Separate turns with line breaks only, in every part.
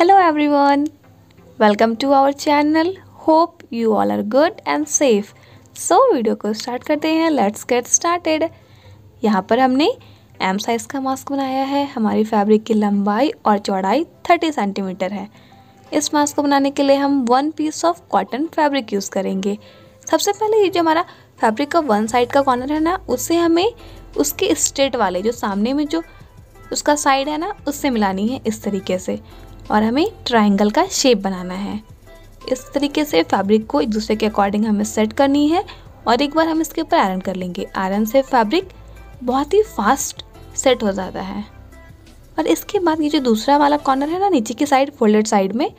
Hello everyone, welcome to our channel. Hope you all are good and safe. So video को start करते हैं. Let's get started यहाँ पर हमने M size का मास्क बनाया है. हमारी फैब्रिक की लंबाई और चौड़ाई 30 सेंटीमीटर है. इस मास्क को बनाने के लिए हम one piece of cotton fabric use करेंगे. सबसे पहले ये जो हमारा फैब्रिक का वन साइड का कॉर्नर है ना उससे हमें उसके स्ट्रेट वाले जो सामने में जो उसका साइड है ना उससे मिलानी है इस तरीके से. और हमें ट्रायंगल का शेप बनाना है। इस तरीके से फैब्रिक को एक दूसरे के अकॉर्डिंग हमें सेट करनी है और एक बार हम इसके ऊपर आयरन कर लेंगे। आयरन से फैब्रिक बहुत ही फास्ट सेट हो जाता है। और इसके बाद ये जो दूसरा वाला कॉर्नर है ना, नीचे की साइड फोल्डेड साइड में,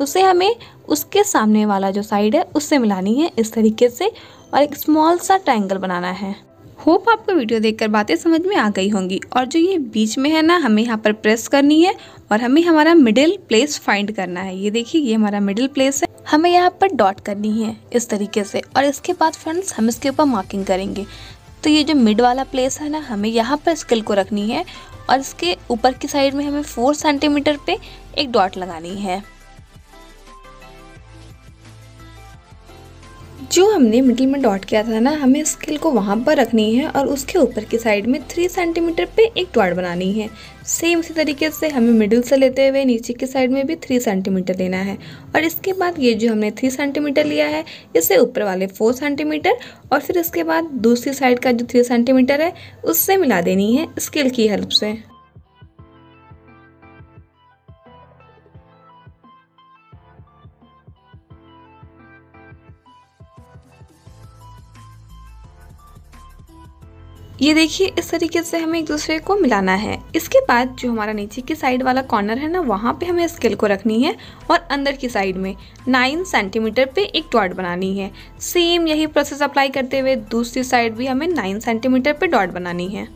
उसे हमें उसके सामने वाला जो साइड है, उससे मिलानी है। इस तरीके से और एक स्मॉल सा ट्रायंगल बनाना है। होप आपको वीडियो देखकर बातें समझ में आ गई होंगी। और जो ये बीच में है ना, हमें यहाँ पर प्रेस करनी है और हमें हमारा मिडिल प्लेस फाइंड करना है। ये देखिए, ये हमारा मिडिल प्लेस है। हमें यहाँ पर डॉट करनी है इस तरीके से और इसके बाद फ्रेंड्स हम इसके ऊपर मार्किंग करेंगे। तो ये जो मिड वाला प्लेस है ना, हमें यहाँ पर स्किल को रखनी है और इसके ऊपर की साइड में हमें फोर सेंटीमीटर पे एक डॉट लगानी है। जो हमने मिडिल में डॉट किया था ना, हमें स्केल को वहाँ पर रखनी है और उसके ऊपर की साइड में थ्री सेंटीमीटर पे एक डॉट बनानी है। सेम इसी तरीके से हमें मिडिल से लेते हुए नीचे की साइड में भी थ्री सेंटीमीटर लेना है। और इसके बाद ये जो हमने थ्री सेंटीमीटर लिया है, इसे ऊपर वाले फोर सेंटीमीटर और फिर इसके बाद दूसरी साइड का जो थ्री सेंटीमीटर है, उससे मिला देनी है स्केल की हेल्प से। ये देखिए, इस तरीके से हमें एक दूसरे को मिलाना है। इसके बाद जो हमारा नीचे की साइड वाला कॉर्नर है ना, वहाँ पे हमें स्केल को रखनी है और अंदर की साइड में नाइन सेंटीमीटर पे एक डॉट बनानी है। सेम यही प्रोसेस अप्लाई करते हुए दूसरी साइड भी हमें नाइन सेंटीमीटर पे डॉट बनानी है।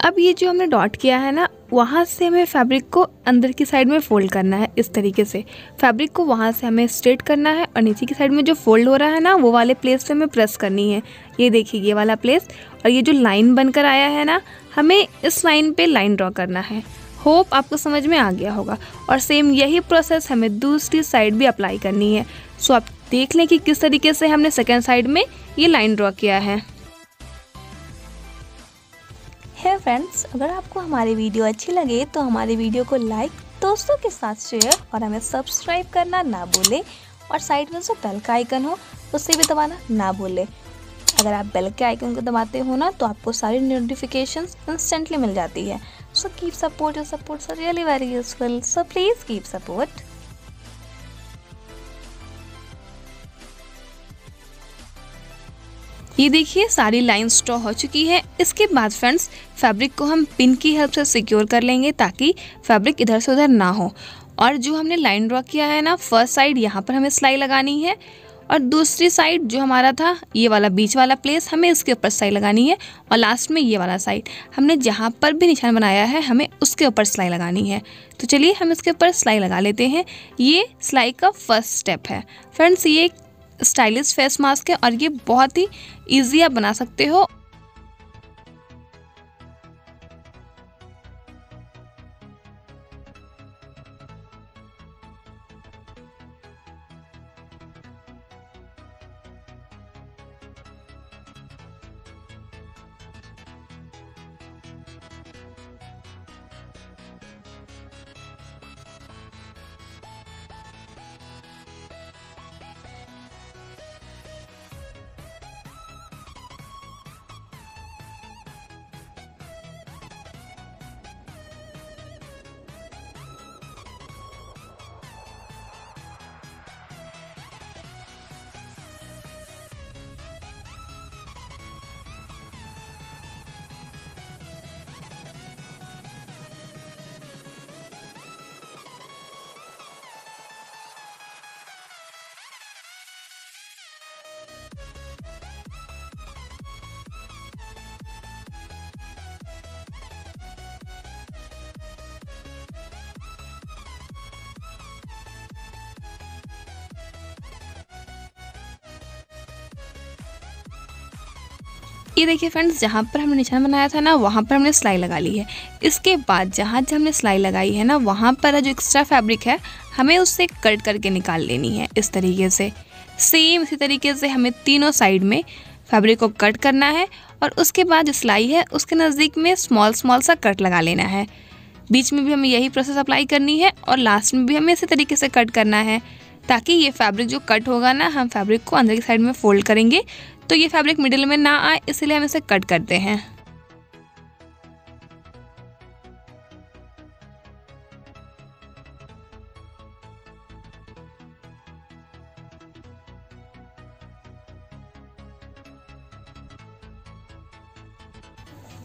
अब ये जो हमने डॉट किया है ना वहाँ से हमें फैब्रिक को अंदर की साइड में फोल्ड करना है, इस तरीके से। फैब्रिक को वहाँ से हमें स्ट्रेट करना है और नीचे की साइड में जो फोल्ड हो रहा है ना, वो वाले प्लेस पे हमें प्रेस करनी है। ये देखिए, ये वाला प्लेस और ये जो लाइन बनकर आया है ना, हमें इस लाइन पे लाइन ड्रॉ करना है। होप आपको समझ में आ गया होगा। और सेम यही प्रोसेस हमें दूसरी साइड भी अप्लाई करनी है। सो आप देख लें कि किस तरीके से हमने सेकेंड साइड में ये लाइन ड्रॉ किया है। फ्रेंड्स अगर आपको हमारी वीडियो अच्छी लगे तो हमारी वीडियो को लाइक दोस्तों के साथ शेयर और हमें सब्सक्राइब करना ना भूलें और साइड में जो बेल का आइकन हो, उसे भी दबाना ना भूलें। अगर आप बेल के आइकन को दबाते हो ना तो आपको सारी नोटिफिकेशंस इंस्टेंटली मिल जाती है। So keep support your support so really very useful so please keep support ये देखिए, सारी लाइन स्ट्रॉ हो चुकी है। इसके बाद फ्रेंड्स फैब्रिक को हम पिन की हेल्प से सिक्योर कर लेंगे ताकि फैब्रिक इधर से उधर ना हो। और जो हमने लाइन ड्रॉ किया है ना, फ़र्स्ट साइड यहाँ पर हमें सिलाई लगानी है और दूसरी साइड जो हमारा था, ये वाला बीच वाला प्लेस हमें इसके ऊपर सिलाई लगानी है और लास्ट में ये वाला साइड हमने जहाँ पर भी निशान बनाया है, हमें उसके ऊपर सिलाई लगानी है। तो चलिए हम इसके ऊपर सिलाई लगा लेते हैं। ये सिलाई का फ़र्स्ट स्टेप है। फ्रेंड्स ये स्टाइलिश फेस मास्क है और ये बहुत ही ईजी आप बना सकते हो। ये देखिए फ्रेंड्स जहाँ पर हमने निशान बनाया था ना, वहाँ पर हमने सिलाई लगा ली है। इसके बाद जहाँ जहाँ हमने सिलाई लगाई है ना, वहाँ पर जो एक्स्ट्रा फैब्रिक है, हमें उससे कट करके निकाल लेनी है इस तरीके से। सेम इसी तरीके से हमें तीनों साइड में फैब्रिक को कट करना है और उसके बाद जो सिलाई है, उसके नज़दीक में स्मॉल स्मॉल सा कट लगा लेना है। बीच में भी हमें यही प्रोसेस अप्लाई करनी है और लास्ट में भी हमें इसी तरीके से कट करना है। ताकि ये फैब्रिक जो कट होगा ना, हम फैब्रिक को अंदर की साइड में फोल्ड करेंगे तो ये फैब्रिक मिडिल में ना आए, इसलिए हम इसे कट करते हैं।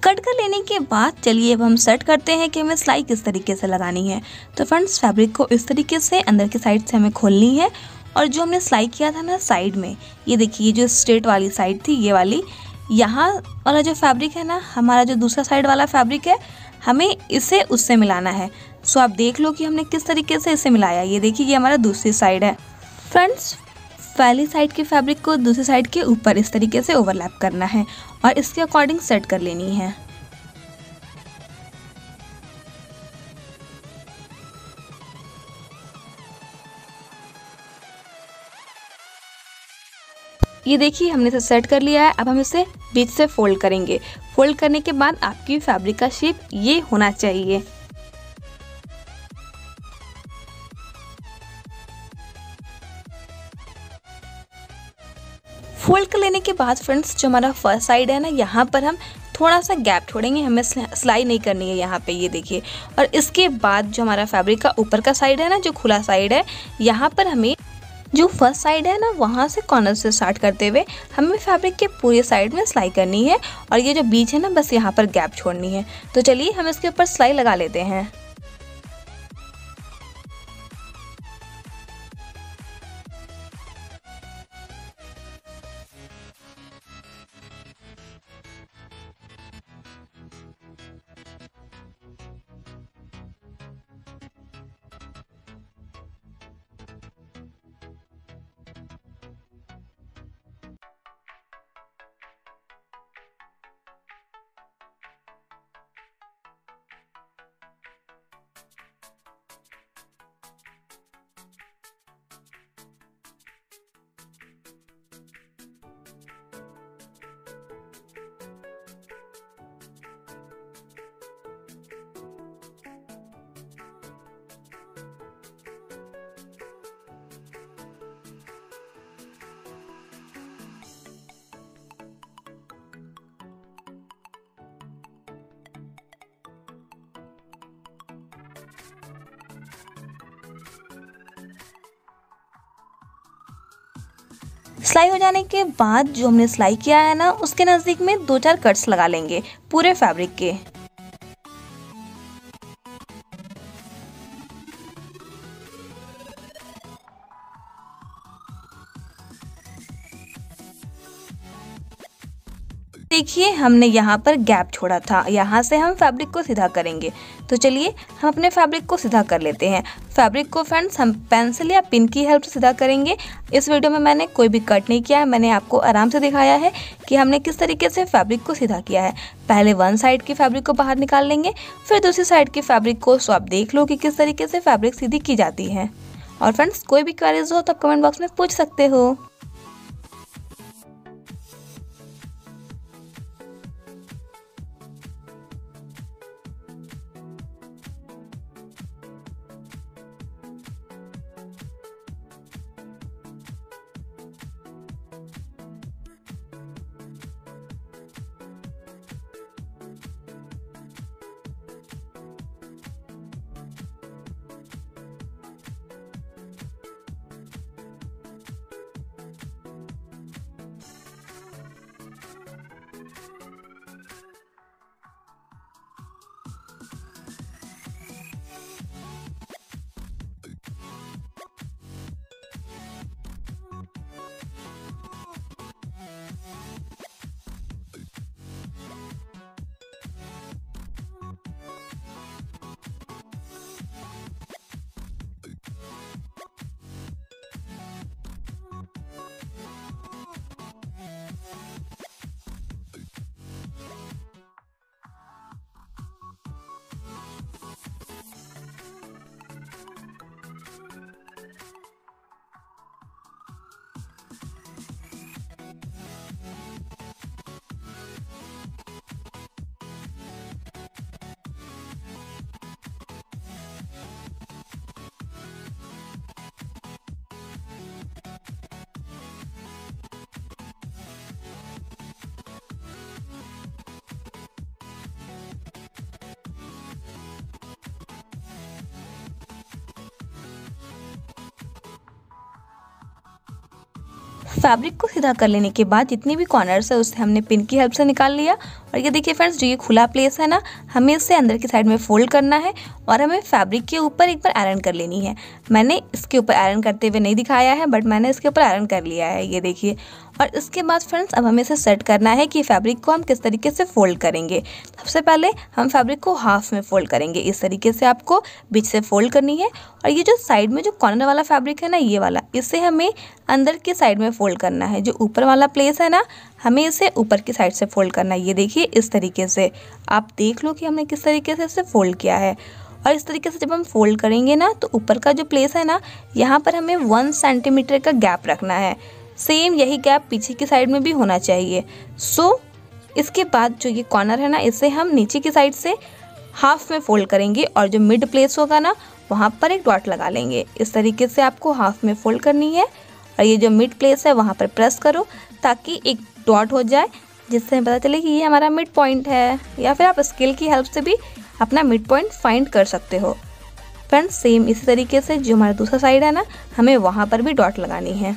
कट कर लेने के बाद चलिए अब हम सेट करते हैं कि हमें सिलाई किस तरीके से लगानी है। तो फ्रेंड्स फैब्रिक को इस तरीके से अंदर की साइड से हमें खोलनी है और जो हमने सिलाई किया था ना साइड में, ये देखिए जो स्ट्रेट वाली साइड थी, ये वाली, यहाँ वाला जो फैब्रिक है ना, हमारा जो दूसरा साइड वाला फैब्रिक है, हमें इसे उससे मिलाना है। सो आप देख लो कि हमने किस तरीके से इसे मिलाया। ये देखिए, ये हमारा दूसरी साइड है। फ्रेंड्स पहली साइड के फैब्रिक को दूसरी साइड के ऊपर इस तरीके से ओवरलैप करना है और इसके अकॉर्डिंग सेट कर लेनी है। ये देखिए, हमने इसे सेट कर लिया है। अब हम इसे बीच से फोल्ड करेंगे। फोल्ड करने के बाद आपकी फैब्रिक का शेप ये होना चाहिए। फोल्ड कर लेने के बाद फ्रेंड्स जो हमारा फ़र्स्ट साइड है ना, यहाँ पर हम थोड़ा सा गैप छोड़ेंगे। हमें सिलाई नहीं करनी है यहाँ पे, ये देखिए। और इसके बाद जो हमारा फैब्रिक का ऊपर का साइड है ना, जो खुला साइड है, यहाँ पर हमें जो फ़र्स्ट साइड है ना, वहाँ से कॉर्नर से स्टार्ट करते हुए हमें फैब्रिक के पूरे साइड में सिलाई करनी है और ये जो बीच है ना, बस यहाँ पर गैप छोड़नी है। तो चलिए हम इसके ऊपर सिलाई लगा लेते हैं। सिलाई हो जाने के बाद जो हमने सिलाई किया है ना, उसके नज़दीक में दो चार कट्स लगा लेंगे, पूरे फैब्रिक के। देखिए, हमने यहाँ पर गैप छोड़ा था। यहाँ से हम फैब्रिक को सीधा करेंगे। तो चलिए, हम अपने फैब्रिक को सीधा कर लेते हैं। फैब्रिक को फ्रेंड्स, हम पेंसिल या पिन की हेल्प से सीधा करेंगे। इस वीडियो में मैंने कोई भी कट नहीं किया है। मैंने आपको आराम से दिखाया है कि हमने किस तरीके से फैब्रिक को सीधा किया है। पहले वन साइड की फैब्रिक को बाहर निकाल लेंगे, फिर दूसरी साइड की फैब्रिक को सो आप देख लो कि किस तरीके से फैब्रिक सीधी की जाती है। और फ्रेंड्स, कोई भी क्वेरीज हो तो आप कमेंट बॉक्स में पूछ सकते हो। फैब्रिक को सीधा कर लेने के बाद जितनी भी कॉर्नर्स है, उससे हमने पिन की हेल्प से निकाल लिया। और ये देखिए फ्रेंड्स जो ये खुला प्लेस है ना, हमें इससे अंदर की साइड में फोल्ड करना है और हमें फैब्रिक के ऊपर एक बार आयरन कर लेनी है। मैंने इसके ऊपर आयरन करते हुए नहीं दिखाया है बट मैंने इसके ऊपर आयरन कर लिया है, ये देखिए। और इसके बाद फ्रेंड्स अब हमें इसे सेट करना है कि फैब्रिक को हम किस तरीके से फोल्ड करेंगे। सबसे पहले हम फैब्रिक को हाफ़ में फोल्ड करेंगे। इस तरीके से आपको बीच से फोल्ड करनी है। और ये जो साइड में जो कॉर्नर वाला फैब्रिक है ना, ये वाला, इसे हमें अंदर की साइड में फोल्ड करना है। जो ऊपर वाला प्लेस है ना, हमें इसे ऊपर की साइड से फोल्ड करना है। ये देखिए, इस तरीके से। आप देख लो कि हमने किस तरीके से इसे फोल्ड किया है। और इस तरीके से जब हम फोल्ड करेंगे ना तो ऊपर का जो प्लेस है ना, यहाँ पर हमें वन सेंटीमीटर का गैप रखना है। सेम यही गैप पीछे की साइड में भी होना चाहिए। सो so, इसके बाद जो ये कॉर्नर है ना इसे हम नीचे की साइड से हाफ़ में फोल्ड करेंगे और जो मिड प्लेस होगा ना वहाँ पर एक डॉट लगा लेंगे। इस तरीके से आपको हाफ़ में फोल्ड करनी है और ये जो मिड प्लेस है वहाँ पर प्रेस करो ताकि एक डॉट हो जाए जिससे हमें पता चले कि ये हमारा मिड पॉइंट है। या फिर आप स्केल की हेल्प से भी अपना मिड पॉइंट फाइंड कर सकते हो। फ्रेंड्स सेम इसी तरीके से जो हमारा दूसरा साइड है ना हमें वहाँ पर भी डॉट लगानी है।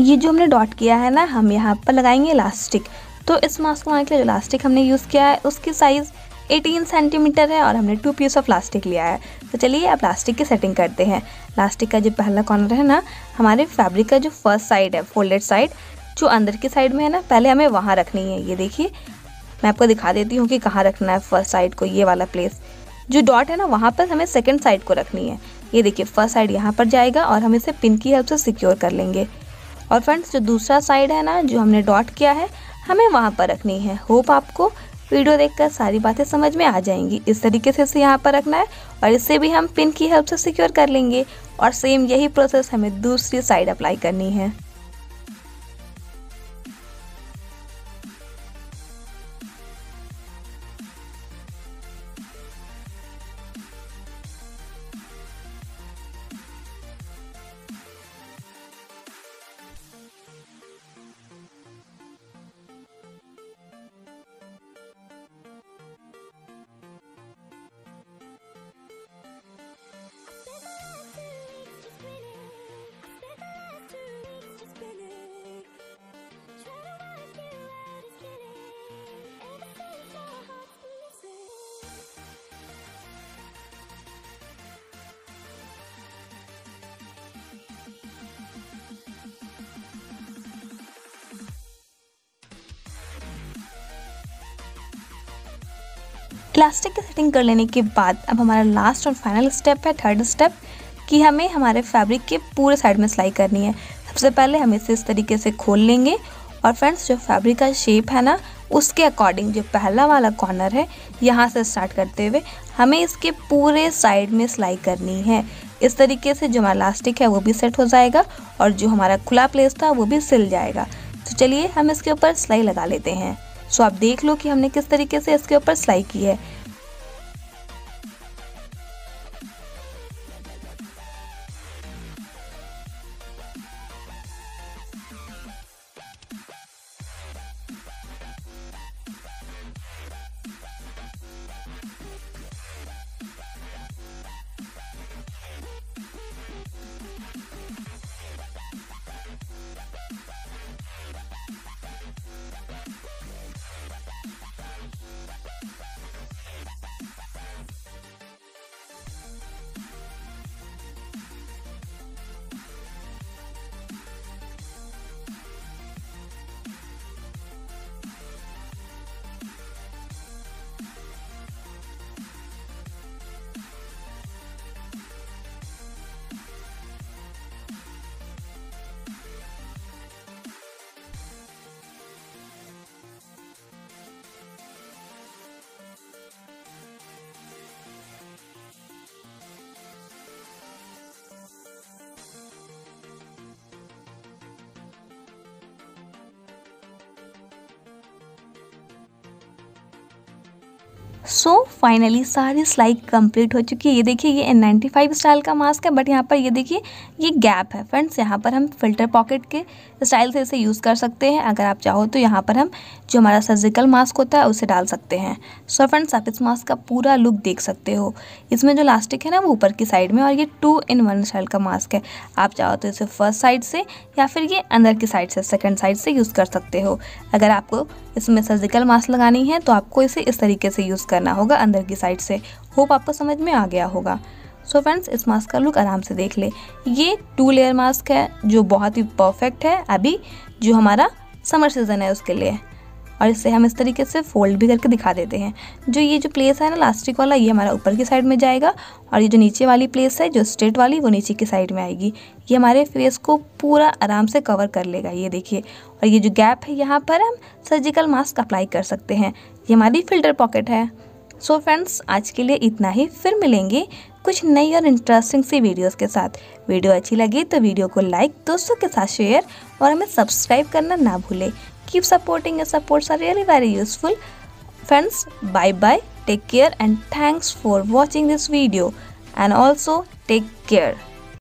ये जो हमने डॉट किया है ना, हम यहाँ पर लगाएँगे इलास्टिक। तो इस मास्क बनाने के लिए इलास्टिक हमने यूज़ किया है, उसकी साइज़ 18 सेंटीमीटर है और हमने टू पीस ऑफ़ प्लास्टिक लिया है। तो चलिए अब प्लास्टिक की सेटिंग करते हैं। प्लास्टिक का जो पहला कॉर्नर है ना, हमारे फैब्रिक का जो फ़र्स्ट साइड है फोल्डेड साइड जो अंदर की साइड में है ना, पहले हमें वहाँ रखनी है। ये देखिए, मैं आपको दिखा देती हूँ कि कहाँ रखना है फ़र्स्ट साइड को, ये वाला प्लेस जो डॉट है ना, वहाँ पर हमें सेकेंड साइड को रखनी है। ये देखिए फ़र्स्ट साइड यहाँ पर जाएगा और हम इसे पिन की हेल्प से सिक्योर कर लेंगे। और फ्रेंड्स जो दूसरा साइड है ना, जो हमने डॉट किया है, हमें वहाँ पर रखनी है। होप आपको वीडियो देखकर सारी बातें समझ में आ जाएँगी। इस तरीके से इसे यहाँ पर रखना है और इससे भी हम पिन की हेल्प से सिक्योर कर लेंगे और सेम यही प्रोसेस हमें दूसरी साइड अप्लाई करनी है। इलास्टिक की सेटिंग कर लेने के बाद अब हमारा लास्ट और फाइनल स्टेप है थर्ड स्टेप कि हमें हमारे फैब्रिक के पूरे साइड में सिलाई करनी है। सबसे पहले हम इसे इस तरीके से खोल लेंगे और फ्रेंड्स जो फैब्रिक का शेप है ना, उसके अकॉर्डिंग जो पहला वाला कॉर्नर है, यहाँ से स्टार्ट करते हुए हमें इसके पूरे साइड में सिलाई करनी है। इस तरीके से जो हमारा लास्टिक है, वो भी सेट हो जाएगा और जो हमारा खुला प्लेस था, वो भी सिल जाएगा। तो चलिए हम इसके ऊपर सिलाई लगा लेते हैं। सो आप देख लो कि हमने किस तरीके से इसके ऊपर सिलाई की है। सो so, फाइनली सारी सिलाई कंप्लीट हो चुकी है। ये देखिए ये एन नाइन्टी फाइव स्टाइल का मास्क है बट यहाँ पर ये देखिए ये गैप है। फ्रेंड्स यहाँ पर हम फ़िल्टर पॉकेट के स्टाइल से इसे यूज़ कर सकते हैं। अगर आप चाहो तो यहाँ पर हम जो हमारा सर्जिकल मास्क होता है उसे डाल सकते हैं। सो so, फ्रेंड्स आप इस मास्क का पूरा लुक देख सकते हो। इसमें जो लास्टिक है ना वो ऊपर की साइड में और ये टू इन वन स्टाइल का मास्क है। आप चाहो तो इसे फ़र्स्ट साइड से या फिर ये अंदर की साइड से सेकेंड साइड से यूज़ कर सकते हो। अगर आपको इसमें सर्जिकल मास्क लगानी है तो आपको इसे इस तरीके से यूज़ करना होगा अंदर की साइड से। होप आपको समझ में आ गया होगा। सो so फ्रेंड्स इस मास्क का लुक आराम से देख ले। ये टू लेयर मास्क है, जो बहुत ही परफेक्ट है अभी, जो हमारा समर सीज़न है उसके लिए। और इसे हम इस तरीके से फोल्ड भी करके दिखा देते हैं। जो ये जो प्लेस है ना लास्टिक वाला, ये हमारा ऊपर की साइड में जाएगा और ये जो नीचे वाली प्लेस है, जो स्ट्रेट वाली, वो नीचे की साइड में आएगी। ये हमारे फेस को पूरा आराम से कवर कर लेगा, ये देखिए। और ये जो गैप है यहाँ पर, हम सर्जिकल मास्क अप्लाई कर सकते हैं। ये हमारी फ़िल्टर पॉकेट है। सो so फ्रेंड्स आज के लिए इतना ही। फिर मिलेंगे कुछ नई और इंटरेस्टिंग सी वीडियोस के साथ। वीडियो अच्छी लगी तो वीडियो को लाइक दोस्तों के साथ शेयर और हमें सब्सक्राइब करना ना भूले। Keep supporting your supports are really very useful friends bye bye take care and thanks for watching this video and also take care